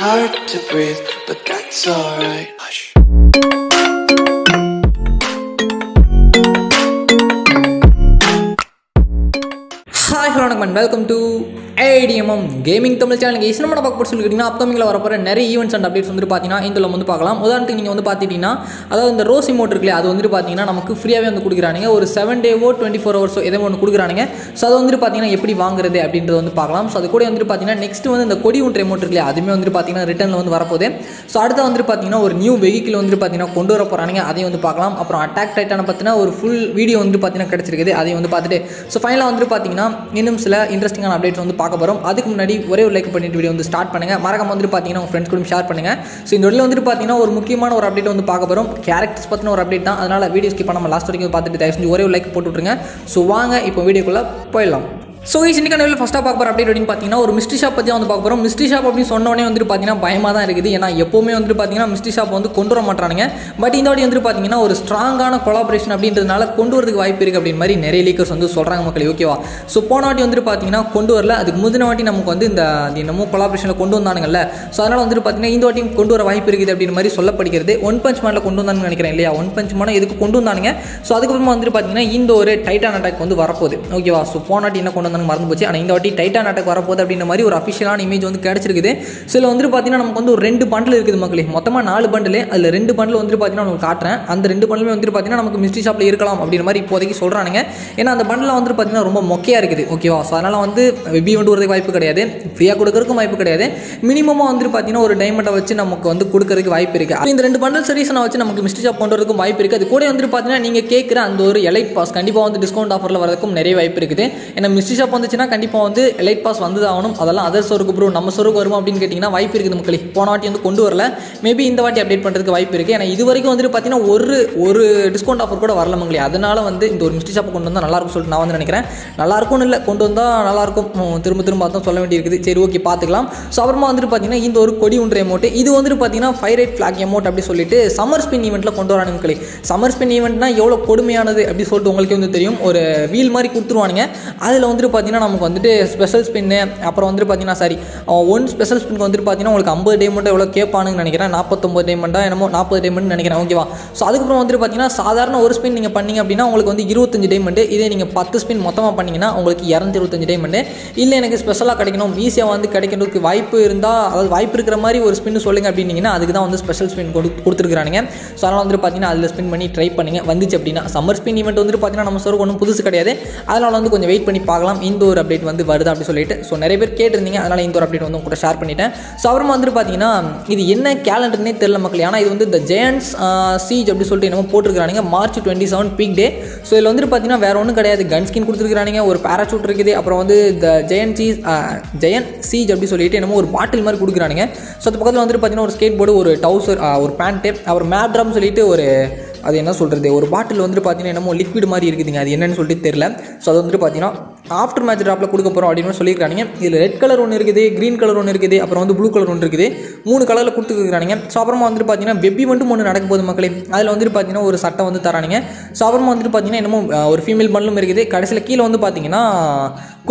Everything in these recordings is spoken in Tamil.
Hard to breathe, but that's alright. Hush. Hi, hello, and welcome to ATMM gaming Tamil channel நீங்கள் நம்ம பார்க்க போட்டு சொல்லிக்கிட்டிங்கன்னா அப்கமிங்கில் வரப்போகிற நிறைய ஈவெண்ட்ஸ் அண்ட் அப்டேட்ஸ் வந்து பார்த்தீங்கன்னா இதில் வந்து பார்க்கலாம் உதாரணத்துக்கு நீங்கள் வந்து பார்த்துட்டிங்கன்னா அதாவது இந்த ரோஸ் இமோட் இருக்குல்ல அது வந்து பார்த்தீங்கன்னா நமக்கு ஃப்ரீயாகவே வந்து கொடுக்குறானுங்க. ஒரு செவன் டேவோ டுவெண்ட்டி ஃபோர் ஹவர்ஸோ எதோ ஒன்று கொடுக்குறானுங்க. ஸோ அது வந்து பார்த்தீங்கன்னா எப்படி வாங்குறது அப்படின்றது வந்து பார்க்கலாம் ஸோ அது கூட வந்து பார்த்தீங்கன்னா நெக்ஸ்ட் வந்து இந்த கொடி ஒன்று இமோட் இருக்குல்ல அதுவுமே வந்து பார்த்தீங்கன்னா ரிட்டர்னில் வந்து வரப்போகுது. ஸோ அடுத்த வந்து பார்த்தீங்கன்னா ஒரு நியூ வெஹிக்கிள் வந்து பார்த்தீங்கன்னா கொண்டு வர போகிறானுங்க அதையும் வந்து பார்க்கலாம் அப்புறம் அட்டாக் டைட்டான பார்த்தீங்கன்னா ஒரு ஃபுல் வீடியோ வந்து பார்த்தீங்கன்னா கிடச்சிருக்குது. அதையும் வந்து பார்த்துட்டு ஸோ ஃபைனலாக வந்து பார்த்தீங்கன்னா இன்னும் சில இன்ட்ரெஸ்டிங்கான அப்டேட்ஸ் வந்து பார்க்க போகிறோம் அதுக்கு முன்னாடி ஒரே ஒரு லைக் பண்ணிட்டு வீடியோ வந்து ஸ்டார்ட் பண்ணுங்கள் மறக்காம வந்து பார்த்தீங்கன்னா உங்கள் ஃப்ரெண்ட்ஸ் கூட ஷேர் பண்ணுங்கள் ஸோ இந்த வீடியோ வந்து பார்த்தீங்கன்னா ஒரு முக்கியமான ஒரு அப்டேட் வந்து பார்க்க போகிறோம் கேரக்டர்ஸ் பற்றின ஒரு அப்டேட் தான். அதனால் வீடியோ ஸ்கிப் பண்ணாமல் லாஸ்ட் வரைக்கும் பார்த்துட்டு தயவு செஞ்சு ஒரே ஒரு லைக் போட்டு விட்ருங்க ஸோ வாங்க இப்போ வீடியோக்குள்ளே போயிடலாம். ஸோ இஸ் இன்னைக்கு நிலையில் ஃபஸ்ட்டாக பார்க்க போகிற அப்டேட் அப்படின்னு பார்த்தீங்கன்னா ஒரு மிஸ்ட்ரி ஷாப் பற்றி வந்து பார்க்க போகிறோம் மிஸ்ட்ரி ஷாப் அப்படின்னு சொன்னோடனே வந்துட்டு பார்த்தீங்கன்னா பயமாக தான் இருக்குது. ஏன்னா எப்போவுமே வந்துட்டு பார்த்தீங்கன்னா மிஸ்ட்ரி ஷாப் வந்து கொண்டு வர மாட்டானுங்க. பட் இந்த வாட்டி வந்துட்டு பார்த்தீங்கன்னா ஒரு ஸ்ட்ராங்கான கொலாபரேஷன் அப்படின்றதுனால கொண்டு வரதுக்கு வாய்ப்பு இருக்குது அப்படின்னு மாதிரி நிறைய லீக்கர்ஸ் வந்து சொல்கிறாங்க மக்கள் ஓகேவா ஸோ போன வாட்டி வந்துட்டு பார்த்தீங்கன்னா கொண்டு வரல. அதுக்கு முந்தின வாட்டி நமக்கு வந்து இந்த என்னமோ கொலாபரேஷனில் கொண்டு வந்தானுங்கல்ல. ஸோ அதனால் வந்துட்டு பார்த்தீங்கன்னா இந்த வாட்டியும் கொண்டு வர வாய்ப்பு இருக்குது அப்படின்னு மாதிரி சொல்லப்படுகிறது. ஒன் பஞ்ச் மேனில் கொண்டு வந்தாங்கன்னு நினைக்கிறேன் இல்லையா? ஒன் பஞ்ச் மேனை எதுக்கு கொண்டு வந்தானுங்க? ஸோ அதுக்கப்புறமா வந்துட்டு பார்த்தீங்கன்னா இந்த ஒரு டைட்டான் அட்டாக் வந்து வரப்போகுது. ஓகேவா ஸோ போன வாட்டி என்ன கொண்டு வந்தாங்க? மறந்து போச்சு. ஆனால் இந்த வாட்டி டைட்டான் அட்டாக் வரப்போகுது அப்படின்ற மாதிரி ஒரு அஃபிஷியலான இமேஜ் வந்து கிடச்சிருக்குது. சில வந்துட்டு பார்த்தீங்கன்னா நமக்கு வந்து ஒரு ரெண்டு பண்டில் இருக்குது மக்களே. மொத்தமாக நாலு பண்டில் அதில் ரெண்டு பண்டில் வந்துட்டு பார்த்தீங்கன்னா உங்களுக்கு காட்டுறேன். அந்த ரெண்டு பண்டிலுமே வந்துட்டு பார்த்தீங்கன்னா நமக்கு மிஸ்ட்ரி ஷாப்பில் இருக்கலாம் அப்படின்ற மாதிரி இப்போதைக்கு சொல்கிறானுங்க ஏன்னா அந்த பண்டில் வந்துட்டு பார்த்தீங்கன்னா ரொம்ப மொக்கையாக இருக்குது. ஓகேவா ஸோ அதனால் வந்து வெபி வந்து வரதுக்கு வாய்ப்பு கிடையாது. ஃப்ரீயாக கொடுக்கறதுக்கும் வாய்ப்பு கிடையாது. மினிமமாக வந்துட்டு பார்த்தீங்கன்னா ஒரு டைமண்டை வச்சு நமக்கு வந்து கொடுக்கறதுக்கு வாய்ப்பு இருக்குது இந்த ரெண்டு பண்டல் சீரீஸனை வச்சு நமக்கு மிஸ்ட்ரி ஷாப் கொண்டு வரதுக்கும் வாய்ப்பு இருக்குது அது கூட வந்துட்டு பார்த்தீங்கன்னா நீங்கள் கேட்குற அந்த ஒரு எலைட் பாஸ் கண்டிப்பாக வந்து டிஸ்கவுண்ட் ஆஃபரில் வரதுக்கும் நிறைய வாய்ப்பு இருக்குது. ஏன்னா மிஸ்ட்ரி ஷாப் வந்துச்சுன்னா கண்டிப்பாக வந்து லைட் பாஸ் வந்து ஆகணும் அதெல்லாம் அதர் சோருக்கு ப்ரோ நம்ம சோருக்கு வருமா அப்படின்னு கேட்டிங்கன்னா வாய்ப்பு இருக்குது மக்களே. போன வாட்டி வந்து கொண்டு வரல. மேபி இந்த வாட்டி அப்டேட் பண்ணுறதுக்கு வாய்ப்பு இருக்குது ஏன்னா இது வரைக்கும் வந்துட்டு பார்த்தீங்கன்னா ஒரு ஒரு டிஸ்கவுண்ட் ஆஃபர் கூட வரல மக்களே. அதனால வந்து இந்த ஒரு மிஸ்டி ஷாப்பை கொண்டு வந்தால் நல்லாயிருக்கும் சொல்லிட்டு நான் வந்து நினைக்கிறேன். நல்லா இருக்கும்னு இல்லை. கொண்டு வந்தால் நல்லாயிருக்கும் திரும்ப திரும்ப அதான் சொல்ல வேண்டியிருக்குது. சரி ஓகே பார்த்துக்கலாம் ஸோ அப்புறமா வந்துட்டு பார்த்தீங்கன்னா இந்த ஒரு கொடி ஒன்று எமௌண்ட் இது வந்துட்டு பார்த்தீங்கன்னா ஃபைவ் ரேட் ஃப்ளாக் எமௌண்ட் அப்படி சொல்லிட்டு சம்மர் ஸ்பின் ஈவெண்ட்டில் கொண்டு வரானுங்க மக்களே. சம்மர் ஸ்பின் ஈவெண்ட்னா எவ்வளோ கொடுமையானது அப்படி சொல்லிட்டு உங்களுக்கே வந்து தெரியும். ஒரு வீல் மாதிரி கொடுத்துருவானுங்க. அதில் வந்துட்டு பார்த்தீங்கன்னா நமக்கு வந்துட்டு ஸ்பெஷல் ஸ்பின்னு அப்புறம் வந்துட்டு பார்த்தீங்கன்னா சாரி ஒன் ஸ்பெஷல் ஸ்பின்க்கு வந்துட்டு பார்த்தீங்கன்னா உங்களுக்கு ஐம்பது டைமண்ட் எவ்வளோ கேட்பானுன்னு நினைக்கிறேன். நாற்பத்தொம்பது டைமண்டா என்னமோ நாற்பது டைமண்ட் நினைக்கிறேன். ஓகேவா ஸோ அதுக்கப்புறம் வந்துட்டு பார்த்தீங்கன்னா சாதாரண ஒரு ஸ்பின் நீங்கள் பண்ணீங்க அப்படின்னா உங்களுக்கு வந்து இருபத்தஞ்சு டைமண்ட் இதே நீங்கள் பத்து ஸ்பின் மொத்தமாக பண்ணிங்கன்னா உங்களுக்கு இரநூத்தி இருபத்தஞ்சு டைமண்ட் இல்லை எனக்கு ஸ்பெஷலாக கிடைக்கணும். ஈஸியாக வந்து கிடைக்கிறதுக்கு வாய்ப்பு இருந்தால் அதாவது வாய்ப்பு இருக்கிற மாதிரி ஒரு ஸ்பின் சொல்லுங்க அப்படின்னீங்கன்னா அதுக்கு தான் வந்து ஸ்பெஷல் ஸ்பின் கொடு கொடுத்துருக்கானுங்க ஸோ அதனால் வந்துட்டு பார்த்தீங்கன்னா அதில் ஸ்பின் பண்ணி ட்ரை பண்ணுங்க. வந்துச்சு அப்படின்னா சம்மர் ஸ்பின் ஈவெண்ட் வந்துட்டு பார்த்தீங்கன்னா நம்ம சோருக்கு ஒன்றும் புதுசு கிடையாது. அதனால் வந்து கொஞ்சம் வெயிட் பண்ணி பார்க்கலாம். இந்த ஒரு அப்டேட் வந்து வருது அப்படின்னு சொல்லிட்டு ஸோ நிறைய பேர் கேட்டிருந்தீங்க அதனால் இந்த ஒரு அப்டேட் வந்து உங்கள்கிட்ட கூட ஷேர் பண்ணிட்டேன். ஸோ அப்புறமா வந்துட்டு பார்த்தீங்கன்னா இது என்ன கேலண்டர்னே தெரியல மக்கள் ஆனால் இது வந்து இந்த ஜெயன்ஸ் சீஜ் அப்படின்னு சொல்லிட்டு என்னமோ போட்டிருக்கிறானுங்க. March twenty seven peak day so இதில் வந்துட்டு பார்த்தீங்கன்னா வேறு ஒன்றும் கிடையாது. கன் ஸ்கின் கொடுத்துருக்கானுங்க ஒரு பேராசூட் இருக்குது. அப்புறம் வந்து இந்த ஜெயன் சீஸ் ஜெயன் சீஜ் அப்படின்னு சொல்லிட்டு என்னமோ ஒரு பாட்டில் மாதிரி கொடுக்குறானுங்க. ஸோ அது பக்கத்தில் வந்துட்டு பார்த்தீங்கன்னா ஒரு ஸ்கேட் போர்டு ஒரு டவுசர் ஒரு பேண்ட்டு அப்புறம் மேப் சொல்லிட்டு ஒரு அது என்ன சொல்கிறது ஒரு பாட்டில் வந்துட்டு பார்த்தீங்கன்னா என்னமோ லிக்விட் மாதிரி இருக்குதுங்க. அது என்னன்னு சொல்லிட்டு தெரியல. ஸோ அது வந்துட்டு பார்த்தீங்கன்னா ஆஃப்டர் மேட்ச் ட்ராப்பில் கொடுக்க போகிறோம் அப்படின்னு சொல்லியிருக்காங்க இதில் ரெட் கலர் ஒன்று இருக்குது க்ரீன் கலர் ஒன்று இருக்குது அப்புறம் வந்து ப்ளூ கலர் ஒன்று இருக்குது. மூணு கலரில் கொடுத்துருக்கானுங்க ஸோ அப்புறமா வந்துட்டு பார்த்தீங்கன்னா வெப்பி மட்டும் ஒன்று நடக்க போகுது மக்களே அதில் வந்துட்டு பார்த்தீங்கன்னா ஒரு சட்டை வந்து தரானுங்க. ஸோ அப்புறமா வந்துட்டு பார்த்தீங்கன்னா என்னமோ ஒரு ஃபீமேல் பண்டலும் இருக்குது. கடைசியில் கீழே வந்து பார்த்தீங்கன்னா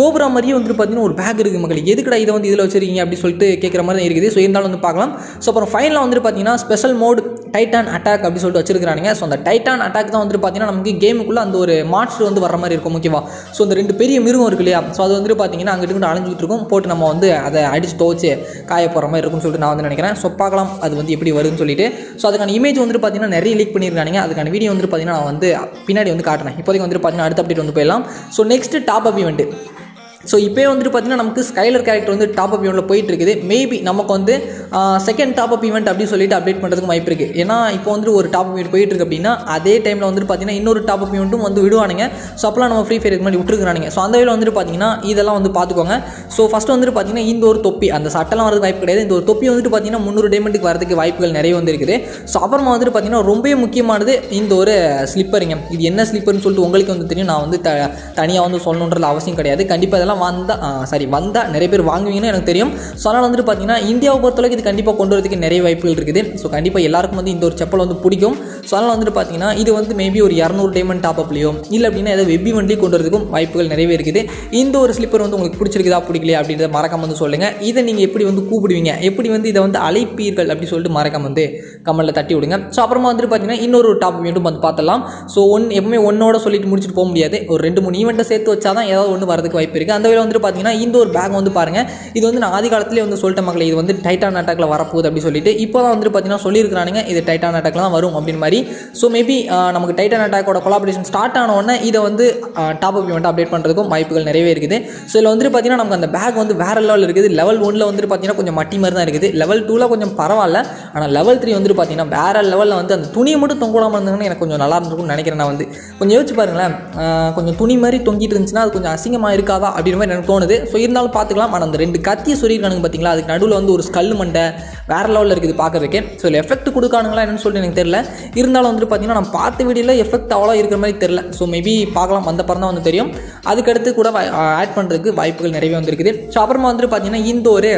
கோபுரா மாதிரியே வந்துட்டு பார்த்தீங்கன்னா ஒரு பேக் இருக்குது மக்கள். எதுக்கடா இதை வந்து இதில் வச்சிருக்கீங்க அப்படின்னு சொல்லிட்டு கேட்குற மாதிரி தான் இருக்குது. ஸோ இருந்தாலும் வந்து பார்க்கலாம். ஸோ அப்புறம் ஃபைனலாக வந்துட்டு பார்த்தீங்கன்னா ஸ்பெஷல் மோட் டைட்டான் அட்டாக் அப்படி சொல்லிட்டு வச்சிருக்கானுங்க ஸோ அந்த டைட்டான் அட்டாக் தான் வந்துட்டு பார்த்தீங்கன்னா நமக்கு கேமுக்குள்ளே அந்த ஒரு மாஸ்டர் வந்து வர மாதிரி இருக்கும் முக்கியமாக ஸோ அந்த ரெண்டு பெரிய மிருகம் இருக்கு இல்லையா? ஸோ அது வந்துட்டு பார்த்தீங்கன்னா அங்கிட்டு இங்கிட்டு அலைஞ்சிட்டு இருக்கும். போட்டு நம்ம வந்து அதை அடிச்சு துவச்சு காய போகிற மாதிரி இருக்கும்னு சொல்லிட்டு நான் வந்து நினைக்கிறேன். ஸோ பார்க்கலாம் அது வந்து எப்படி வருதுன்னு சொல்லிட்டு. ஸோ அதுக்கான இமேஜ் வந்துட்டு பார்த்தீங்கன்னா நிறைய லீக் பண்ணியிருக்காங்க அதுக்கான வீடியோ வந்துட்டு பார்த்தீங்கன்னா நான் வந்து பின்னாடி வந்து காட்டுறேன். இப்போதைக்கு வந்துட்டு பார்த்தீங்கன்னா அடுத்த அப்டேட் வந்து போயிடலாம். So next top up event so இப்போ வந்துட்டு பார்த்தீங்கன்னா நமக்கு ஸ்கைலர் கேரக்டர் வந்து டாப் அப் ஈவெண்ட்டில் போயிட்டு இருக்குது மேபி நமக்கு வந்து செகண்ட் டாப் அப் ஈவெண்ட் அப்படின்னு சொல்லிட்டு அப்டேட் பண்ணுறதுக்கு வாய்ப்பு இருக்குது ஏன்னா இப்போ வந்துட்டு ஒரு டாப் அப் ஈவெண்ட் போயிட்டு இருக்கு அப்படின்னா அதே டைமில் வந்துட்டு பார்த்தீங்கன்னா இன்னொரு டாப் அப் ஈவெண்ட்டும் வந்து விடுவானுங்க. ஸோ அப்போலாம் நம்ம ஃப்ரீ ஃபயர் முன்னாடி விட்டுருக்கானுங்க ஸோ அந்த வகையில் வந்துட்டு பார்த்தீங்கன்னா இதெல்லாம் வந்து பார்த்துக்கோங்க ஸோ ஃபஸ்ட்டு வந்துட்டு பார்த்தீங்கன்னா இந்த ஒரு தொப்பி அந்த சட்டெல்லாம் வரதுக்கு வாய்ப்பு கிடையாது. இந்த ஒரு தொப்பி வந்துட்டு பார்த்தீங்கன்னா முந்நூறு டைமண்டுக்கு வரதுக்கு வாய்ப்புகள் நிறைய வந்துருக்குது. ஸோ அப்புறமா வந்துட்டு பார்த்தீங்கன்னா ரொம்பவே முக்கியமானது இந்த ஒரு ஸ்லிப்பருங்க இது என்ன ஸ்லிப்பர்னு சொல்லிட்டு உங்களுக்கு வந்து தெரியும். நான் வந்து த தனியாக வந்து சொல்லணுன்றது அவசியம் கிடையாது. கண்டிப்பாக இதெல்லாம் வந்தால் சாரி வந்தால் நிறைய பேர் வாங்குவீங்கன்னு எனக்கு தெரியும். ஸோ அதனால் வந்துட்டு பார்த்தீங்கன்னா இந்தியாவை பொறுத்தளவுக்கு இது கண்டிப்பாக கொண்டு வரதுக்கு நிறைய வாய்ப்புகள் இருக்குது. ஸோ கண்டிப்பாக எல்லாருக்கும் வந்து இந்த ஒரு செப்பல் வந்து பிடிக்கும். ஸோ அதனால் வந்துட்டு பார்த்தீங்கன்னா இது வந்து மேபி ஒரு இரநூறு டைமண்ட் டாப் அப்லையோ இல்லை அப்படின்னா ஏதோ வெப் ஈவெண்ட்லேயும் கொண்டு வரதுக்கும் வாய்ப்புகள் நிறையவே இருக்குது. இந்த ஒரு ஸ்லிப்பர் வந்து உங்களுக்கு பிடிச்சிருக்குதா பிடிக்கலையா அப்படின்றத மறக்காம வந்து சொல்லுங்கள் இதை நீங்கள் எப்படி வந்து கூப்பிடுவீங்க? எப்படி வந்து இதை வந்து அழைப்பீர்கள் அப்படின்னு சொல்லிட்டு மறக்காம வந்து கமெண்ட்டில் தட்டி விடுங்க. ஸோ அப்புறமா வந்துட்டு பார்த்தீங்கன்னா இன்னொரு டாப் மீண்டும் வந்து பார்த்தலாம் ஸோ ஒன் எப்பவுமே ஒன்னோட சொல்லிட்டு முடிச்சுட்டு போக முடியாது. ஒரு ரெண்டு மூணு ஈவெண்ட்டை சேர்த்து வச்சா தான் ஏதாவது ஒன்று வரதுக்கு வாய்ப்பு இருக்குது அந்த வேலை வந்துட்டு பார்த்தீங்கன்னா இந்த ஒரு பேக் வந்து பாருங்கள் இது வந்து நான் ஆதி காலத்திலே வந்து சொல்லிட்ட மக்களே இது வந்து டைட்டான் அட்டாக்கில் வரப்போகுது அப்படின்னு சொல்லிட்டு. இப்போ தான் வந்துட்டு பார்த்தீங்கன்னா சொல்லியிருக்கிறானுங்க இது டைட்டான் அட்டாக்கில் தான் வரும் அப்படின்னு மாதிரி. ஸோ மேபி uh, நமக்கு டைட்டன் அட்டாக்கோட கொலாபரேஷன் ஸ்டார்ட் ஆனோடனே இதை வந்து uh, top up event update பண்ணுறதுக்கும் வாய்ப்புகள் நிறையவே இருக்குது. ஸோ இதில் வந்துட்டு பார்த்தீங்கன்னா நமக்கு அந்த பேக் வந்து வேற லெவல் இருக்குது. லெவல் ஒன்ல வந்துட்டு பார்த்தீங்கன்னா கொஞ்சம் மட்டி மாதிரி தான் இருக்குது. லெவல் டூவில் கொஞ்சம் பரவாயில்ல. ஆனால் லெவல் த்ரீ வந்துட்டு பார்த்தீங்கன்னா வேற லெவலில் வந்து அந்த துணியை மட்டும் தொங்கலாமல் இருந்தாங்கன்னா எனக்கு கொஞ்சம் நல்லா இருந்திருக்கும்னு நினைக்கிறேன் நான் வந்து. கொஞ்சம் யோசிச்சு பாருங்களேன். கொஞ்சம் துணி மாதிரி தொங்கிட்டு இருந்துச்சுன்னா அது கொஞ்சம் அசிங்கமாக இருக்காதா அப்படின்ற மாதிரி எனக்கு தோணுது. ஸோ இருந்தாலும் பார்த்துக்கலாம் ஆனால் அந்த ரெண்டு கத்தியை சொல்லியிருக்கானுங்க பார்த்தீங்களா அதுக்கு நடுவில் வந்து ஒரு ஸ்கல் மண்டை வேறு லெவலில் இருக்குது பார்க்குறதுக்கு ஸோ இல்லை எஃபெக்ட் கொடுக்கானுங்களா என்னன்னு சொல்லிட்டு எனக்கு தெரியல. இருந்தாலும் வந்துட்டு பார்த்தீங்கன்னா நான் பார்த்த வீடியோவில் எஃபெக்ட் அவ்வளோ இருக்கிற மாதிரி தெரில ஸோ மேபி பார்க்கலாம். வந்த படம் தான் வந்து தெரியும். அதுக்கடுத்து கூட ஆட் பண்ணுறதுக்கு வாய்ப்புகள் நிறையவே வந்துருக்குது. ஸோ அப்புறமா வந்துட்டு பார்த்தீங்கன்னா இந்த ஒரு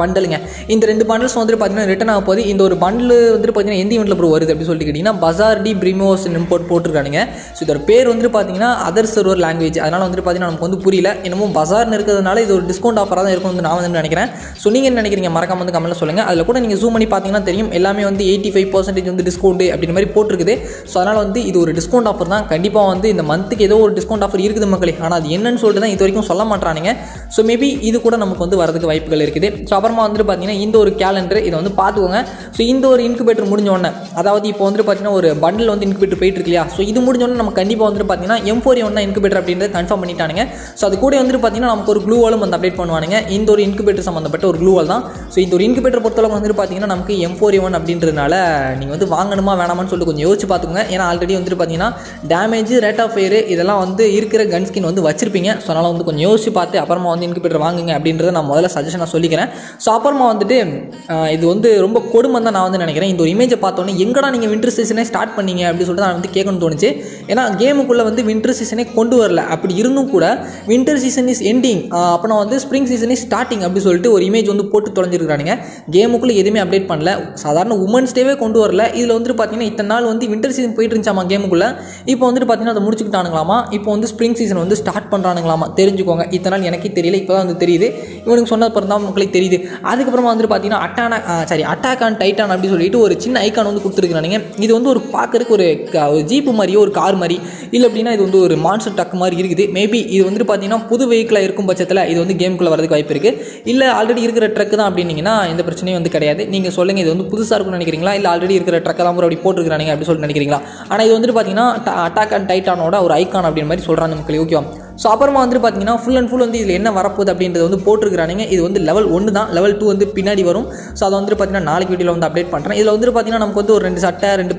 பண்டலுங்க இந்த ரெண்டு பண்டல்ஸ் வந்துட்டு பார்த்தீங்கன்னா ரிட்டன் ஆக போது இந்த ஒரு பண்டில் வந்துட்டு பார்த்தீங்கன்னா எந்த ஈவெண்ட்டில் ப்ரோ வருது அப்படின்னு சொல்லிட்டு கேட்டிங்கன்னா பசார் டி பிரிமோஸ் இம்போர்ட் போட்டிருக்கானுங்க. ஸோ இதோட பேர் வந்துட்டு பார்த்தீங்கன்னா அதர் சர்வர் லாங்குவேஜ் அதனால் வந்துட்டு பார்த்தீங்கன்னா நமக்கு வந்து புரியல. என்னமோ பசார்னு இருக்கிறதுனால இது ஒரு டிஸ்கவுண்ட் ஆஃபராக தான் இருக்கும் நான் வந்து நினைக்கிறேன். ஸோ நீங்கள் என்ன நினைக்கிறீங்க? மறக்காம வந்து கமெண்ட்டில் சொல்லுங்கள் அதில் கூட நீங்கள் ஜூம் பண்ணி பார்த்தீங்கன்னா தெரியும். எல்லாமே வந்து எயிட்டி ஃபைவ் பர்சன்டேஜ் வந்து டிஸ்கவுண்ட் அப்படின்ற மாதிரி போட்டிருக்குது. ஸோ அதனால் வந்து இது ஒரு டிஸ்கவுண்ட் ஆஃபர் தான். கண்டிப்பாக வந்து இந்த மந்த்துக்கு ஏதோ ஒரு டிஸ்கவுண்ட் ஆஃபர் இருக்குது மக்களே. ஆனால் அது என்னன்னு சொல்லிட்டு தான் இது வரைக்கும் சொல்ல மாட்டானுங்க ஸோ மேபி இது கூட நமக்கு வந்து வரதுக்கு வாய்ப்புகள் இருக்குது. ஸோ அப்புறமா வந்துட்டு பார்த்தீங்கன்னா இந்த ஒரு கேலண்டர் இதை வந்து பார்த்துக்கோங்க. ஸோ இந்த ஒரு இன்குபேட்டர் முடிஞ்ச உடனே அதாவது இப்போ வந்துட்டு பார்த்தீங்கன்னா ஒரு பண்டில் வந்து இன்குபேட்டர் போயிட்டு இருக்கு இல்லையா? ஸோ இது முடிஞ்ச உடனே நம்ம கண்டிப்பாக வந்துட்டு பார்த்தீங்கன்னா எம் ஃபோர் ஒன் இன்குபேட்டர் அப்படின்றத கன்ஃபார்ம் பண்ணிட்டானுங்க. ஸோ அது கூட வந்துட்டு பார்த்தீங்கன்னா நமக்கு ஒரு க்ளூவாலும் வந்து அப்டேட் பண்ணுவானுங்க. இந்த ஒரு இன்குபேட்டர் சம்மந்தப்பட்ட ஒரு க்ளூ தான். ஸோ இந்த ஒரு இன்குபேட்டர் பொறுத்தளவுக்கு வந்துட்டு பார்த்தீங்கன்னா நமக்கு எம் ஃபோர் ஒன் அப்படின்றதுனால நீங்கள் வந்து வாங்கணுமா வேணாமான்னு சொல்லிட்டு கொஞ்சம் யோசிச்சு பார்த்துக்கோங்க. ஏன்னா ஆல்ரெடி வந்துட்டு பார்த்தீங்கன்னா டேமேஜ் ரேட் ஆஃப் ஃபயர் இதெல்லாம் வந்து இருக்கிற கன் ஸ்கின் வந்து வச்சிருப்பீங்க. ஸோ அதனால் வந்து கொஞ்சம் யோசிச்சு பார்த்து அப்புறமா வந்து இன்குபேட்டர் வாங்குங்க அப்படின்றத நான் முதல்ல சஜஷனாக சொல்லிக்கிறேன். ஸோ அப்புறமா வந்துட்டு இது வந்து ரொம்ப கொடுமை தான் நான் வந்து நினைக்கிறேன். இந்த ஒரு இமேஜை பார்த்தோன்னே எங்கடா நீங்கள் வின்டர் சீசனே ஸ்டார்ட் பண்ணீங்க அப்படின்னு சொல்லிட்டு நான் வந்து கேட்கணும்னு தோணுச்சு. ஏன்னா கேமுக்குள்ளே வந்து வின்டர் சீசனே கொண்டு வரல. அப்படி இருந்தும் கூட வின்டர் சீசன் இஸ் எண்டிங் அப்புறம் வந்து ஸ்ப்ரிங் சீசன் இஸ் ஸ்டார்டிங் அப்படின்னு சொல்லிட்டு ஒரு இமேஜ் வந்து போட்டு தொலைஞ்சிருக்கிறானுங்க. கேமுக்குள்ளே எதுவுமே அப்டேட் பண்ணல. சாதாரண உமன்ஸ் டேவே கொண்டு வரல. இதில் வந்துட்டு பார்த்தீங்கன்னா இத்தனை நாள் வந்து வின்டர் சீசன் போயிட்டு இருந்துச்சாமா கேமுக்குள்ளே இப்போ வந்துட்டு பார்த்தீங்கன்னா அதை முடிச்சுக்கிட்டானுங்களாமா? இப்போ வந்து ஸ்ப்ரிங் சீசன் வந்து ஸ்டார்ட் பண்ணுறானுங்களாமா தெரிஞ்சுக்கோங்க. இத்தனை நாள் எனக்கே தெரியல. இப்போ தான் வந்து தெரியுது. இவனுக்கு சொன்னது பிறகு தான் மக்களுக்கு தெரியுது. அதுக்கப்புறமா வந்துட்டு பார்த்தீங்கன்னா அட்டானா சாரி அட்டாக் ஆன் டைட்டான் அப்படின்னு சொல்லிட்டு ஒரு சின்ன ஐக்கான் வந்து கொடுத்துருக்குறானுங்க. இது வந்து ஒரு பார்க்கறதுக்கு ஒரு க- ஒரு ஜீப்பு மாதிரியோ ஒரு கார் மாதிரி. இல்லை அப்படின்னா இது வந்து ஒரு மான்ஸ்டர் டக் மாதிரி இருக்குது. மேபி இது வந்துட்டு பார்த்தீங்கன்னா புது வெஹிக்கிளாக இருக்கும் பட்சத்தில் இது வந்து கேமுக்குள்ளே வரதுக்கு வாய்ப்பு இருக்குது இல்லை ஆல்ரெடி இருக்கிற ட்ரக் தான் அப்படின்னீங்கன்னா எந்த பிரச்சனையும் வந்து கிடையாது. நீங்கள் சொல்லுங்கள் இது வந்து புதுசாக இருக்கும்னு நினைக்கிறீங்களா? இல்லை ஆல்ரெடி இருக்கிற ட்ரக்கை தான் அப்படி போட்டுருக்கானுங்க அப்படின்னு சொல்லிட்டு நினைக்கிறீங்களா? ஆனால் இது வந்துட்டு பார்த்தீங்கன்னா அட்டாக் அண்ட் டைட்டானோட ஒரு ஐக்கான் அப்படின்னு மாதிரி சொல்கிறாங்க மக்கள் ஓகேவா ஸோ அப்புறமா வந்துட்டு பார்த்தீங்கன்னா ஃபுல் அண்ட் ஃபுல் வந்து இதில் என்ன வரப்போகுது அப்படின்றது வந்து போட்டிருக்கிறானுங்க. இது வந்து லெவல் ஒன்று தான். லெவல் டூ வந்து பின்னாடி வரும். ஸோ அதை வந்துட்டு பார்த்தீங்கன்னா நாளைக்கு வீடியோவில் வந்து அப்டேட் பண்ணுறேன் இதில் வந்துட்டு பார்த்தீங்கன்னா நமக்கு வந்து ஒரு ரெண்டு சட்டை ரெண்டு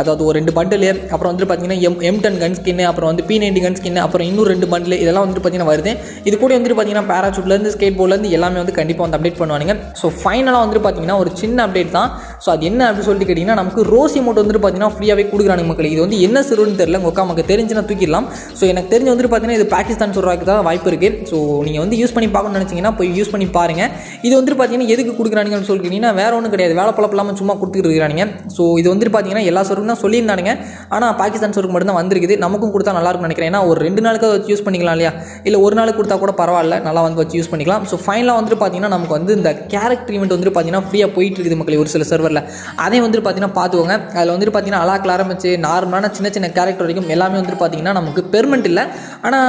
அதாவது ஒரு ரெண்டு பண்டில் அப்புறம் வந்து பார்த்தீங்கன்னா எம் எம் டென் கன் ஸ்கின்னு அப்புறம் வந்து பி நைன்டி கன் ஸ்கின்னு அப்புறம் இன்னும் ரெண்டு பண்டில் இதெல்லாம் வந்துட்டு பார்த்தீங்கன்னா வருது. இது கூட வந்துட்டு பார்த்தீங்கன்னா பேராசூட்லேருந்து ஸ்கேட் போர்ட்லேருந்து எல்லாமே வந்து கண்டிப்பாக வந்து அப்டேட் பண்ணுவானுங்க. ஸோ ஃபைனலாக வந்துட்டு பார்த்தீங்கன்னா ஒரு சின்ன அப்டேட் தான். ஸோ அது என்ன அப்படின்னு சொல்லிட்டு கேட்டிங்கன்னா நமக்கு ரோஸ் அமௌண்ட் வந்துட்டு பார்த்தீங்கன்னா ஃப்ரீயாகவே கொடுக்குறாங்க மக்கள். இது வந்து என்ன சிறுன்னு தெரியல. உங்கள் நமக்கு தெரிஞ்சுன்னா தூக்கிடலாம். ஸோ எனக்கு தெரிஞ்சு வந்துட்டு பார்த்தீங்கன்னா இது பாகிஸ்தான் சொல்கிறதுக்கு தான் வாய்ப்பு இருக்குது ஸோ நீங்கள் வந்து யூஸ் பண்ணி பார்க்கணும்னு நினச்சிங்கன்னா போய் யூஸ் பண்ணி பாருங்கள் இது வந்துட்டு பார்த்தீங்கன்னா எதுக்கு கொடுக்குறானுங்கன்னு சொல்லி கேட்டிங்கன்னா வேற ஒன்றும் கிடையாது. வேலை பழப்பு இல்லாமல் சும்மா கொடுத்துட்டு இருக்கிறானுங்க. ஸோ இது வந்துட்டு பார்த்தீங்கன்னா எல்லா சர்வருக்கும் தான் சொல்லியிருந்தானுங்க. ஆனால் பாகிஸ்தான் சொருக்கு மட்டும் தான் வந்திருக்குது. நமக்கும் கொடுத்தா நல்லா நினைக்கிறேன். ஏன்னா ஒரு ரெண்டு நாளுக்கு வச்சு யூஸ் பண்ணிக்கலாம் இல்லையா? இல்லை ஒரு நாளுக்கு கொடுத்தா கூட பரவாயில்ல. நல்லா வந்து வச்சு யூஸ் பண்ணிக்கலாம். ஸோ ஃபைனலாக வந்துட்டு பார்த்தீங்கன்னா நமக்கு வந்து இந்த கேரக்டர் ஈவெண்ட் வந்துட்டு பார்த்தீங்கன்னா ஃப்ரீயாக போயிட்டு இருக்குது மக்கள் ஒரு சில வரல. அதையும் வந்துட்டு பார்த்தீங்கன்னா பார்த்துக்கோங்க அதில் வந்துட்டு பார்த்தீங்கன்னா அலாக்கில் ஆரம்பிச்சு நார்மலான சின்ன சின்ன கேரக்டர் வரைக்கும் எல்லாமே வந்துட்டு பார்த்தீங்கன்னா நமக்கு பெர்மெண்ட் இல்லை. ஆனால்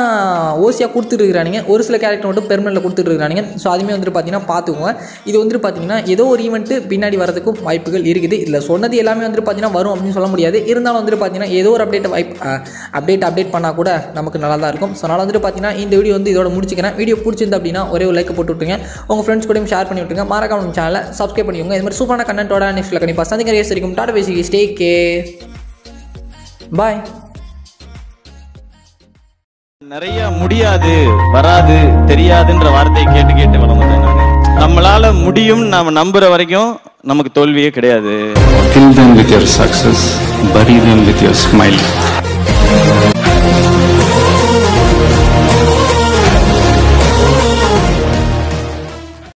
ஓசியாக கொடுத்துட்டு இருக்கிறானுங்க. ஒரு சில கேரக்டர் மட்டும் பெர்மெண்ட்டில் கொடுத்துட்டு இருக்கிறானுங்க. ஸோ அதுவுமே வந்துட்டு பார்த்தீங்கன்னா பார்த்துக்கோங்க இது வந்துட்டு பார்த்தீங்கன்னா ஏதோ ஒரு ஈவெண்ட்டு பின்னாடி வரதுக்கும் வாய்ப்புகள் இருக்குது. இதில் சொன்னது எல்லாமே வந்துட்டு பார்த்தீங்கன்னா வரும் அப்படின்னு சொல்ல முடியாது. இருந்தாலும் வந்துட்டு பார்த்தீங்கன்னா ஏதோ ஒரு அப்டேட் வாய்ப்பு அப்டேட் அப்டேட் பண்ணால் கூட நமக்கு நல்லா தான் இருக்கும். ஸோ அதனால் வந்துட்டு பார்த்தீங்கன்னா இந்த வீடியோ வந்து இதோட முடிச்சுக்கிறேன். வீடியோ பிடிச்சிருந்து அப்படின்னா ஒரே ஒரு லைக் போட்டு விட்டுருங்க. உங்கள் ஃப்ரெண்ட்ஸ் கூடயும் ஷேர் பண்ணி விட்டுருங்க. மறக்காம சேனலை சப்ஸ்கிரைப் பண்ணிக்கோங்க. இது மாதிரி சூப்பரான கண்டென்ட்டோட நெக்ஸ்ட்டில் கண்டிப்பாக சந்திக்கிற வரைக்கும் டாடா பேசி ஸ்டே கே பாய் நிறைய முடியாது வராது தெரியாதுன்ற வார்த்தையை கேட்டு கேட்டு வளர்ந்தேன் நானு. நம்மளால முடியும் நாம நம்புற வரைக்கும் நமக்கு தோல்வியே கிடையாது.